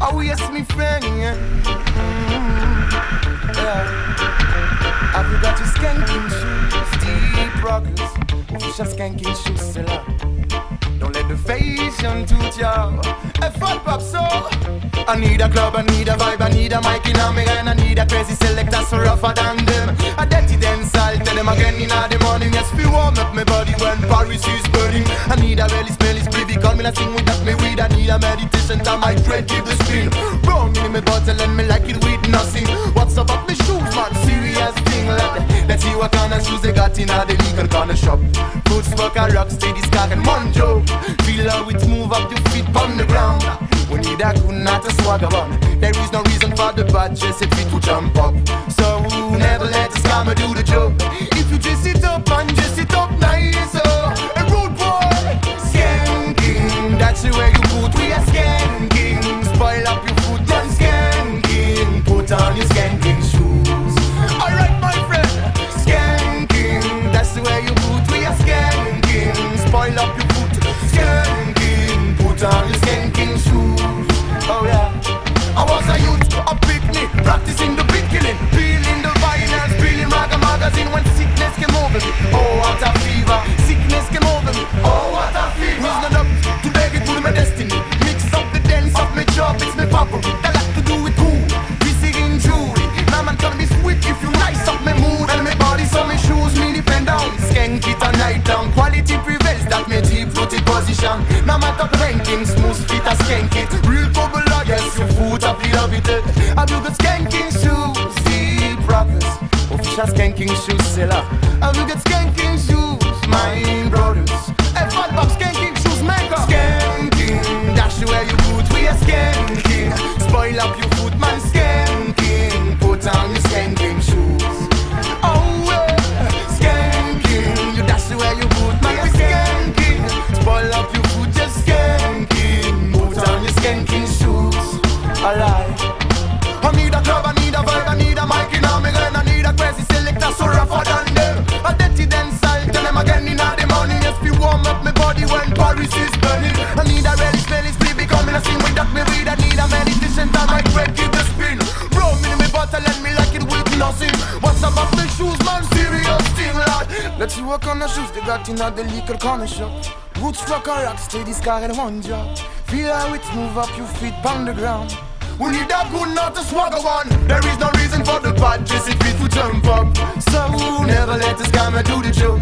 Oh yes, me friend, yeah. Mm, yeah. Have you got your skanking shoes? Deep rockers, official skanking shoes seller. Don't let the fashion toot ya. A fat pop so. I need a club, I need a vibe, I need a mic in a and I need a crazy selector so rougher than them. A dirty dance, I'll tell them again in the morning. Yes, we warm up my body when Paris is me, I sing with that me weed. I need a meditation time, I dread give the spin. Wrong in my bottle and me like it with nothing. What's up about me shoes, man? Serious thing, lad. Let's see what kind of shoes they got in a the legal corner shop. Good smoke a rock, steady ska and monjo. Feel how it move up your feet on the ground. We need a good not a swagger on. There is no reason for the bad dress to jump up. Skanking. Skanking shoes you got skanking shoes, mine body when Paris is burning. I need a really smelly split becoming a sing with that me read. I need a meditation time, I break give the spin. Roll me in my bottle and me like it with nothing. What's about the shoes, man? Serious thing, lad. Let's what kind of shoes they got in the liquor corner shop. Roots rock a rock, steady ska and one job. Feel how it move up your feet on the ground. We need a good not a swagger one. There is no reason for the bad just if it to jump up. So never let the scammer do the job.